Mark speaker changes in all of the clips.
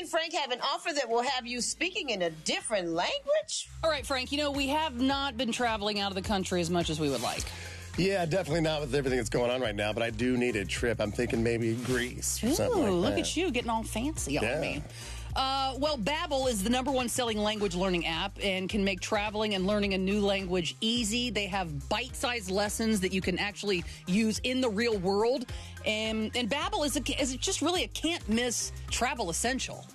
Speaker 1: and Frank have an offer that will have you speaking in a different language?
Speaker 2: All right, Frank, you know, we have not been traveling out of the country as much as we would like.
Speaker 3: Yeah, definitely not with everything that's going on right now, but I do need a trip. I'm thinking maybe Greece or something
Speaker 2: Ooh,
Speaker 3: like
Speaker 2: look
Speaker 3: that.
Speaker 2: at you getting all fancy on me. Uh, well, Babbel is the number one selling language learning app and can make traveling and learning a new language easy. They have bite-sized lessons that you can actually use in the real world, and and Babbel is a, is just really a can't miss travel essential.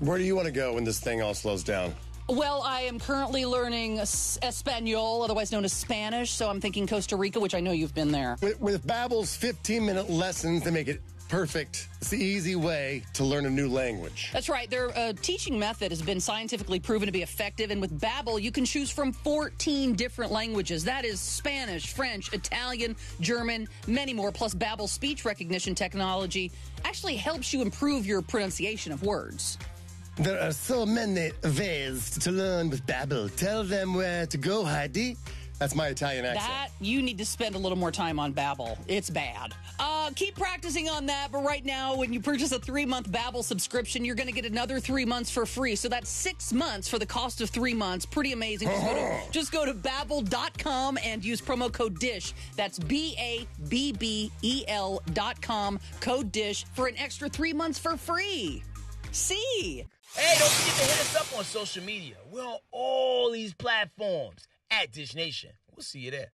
Speaker 3: Where do you want to go when this thing all slows down?
Speaker 2: Well, I am currently learning es- Espanol, otherwise known as Spanish, so I'm thinking Costa Rica, which I know you've been there.
Speaker 3: With, with Babbel's 15 minute lessons, they make it perfect. It's the easy way to learn a new language.
Speaker 2: That's right. Their uh, teaching method has been scientifically proven to be effective, and with Babbel, you can choose from 14 different languages. That is Spanish, French, Italian, German, many more. Plus, Babbel's speech recognition technology actually helps you improve your pronunciation of words.
Speaker 3: There are so many ways to learn with Babbel. Tell them where to go, Heidi. That's my Italian accent.
Speaker 2: That you need to spend a little more time on Babbel. It's bad. Uh, keep practicing on that. But right now, when you purchase a three month Babbel subscription, you're going to get another three months for free. So that's six months for the cost of three months. Pretty amazing. Just go to, just go to Babbel.com and use promo code DISH. That's B A B B E L dot com code DISH for an extra three months for free. See.
Speaker 4: Hey, don't forget to hit us up on social media. We're on all these platforms at Dish Nation. We'll see you there.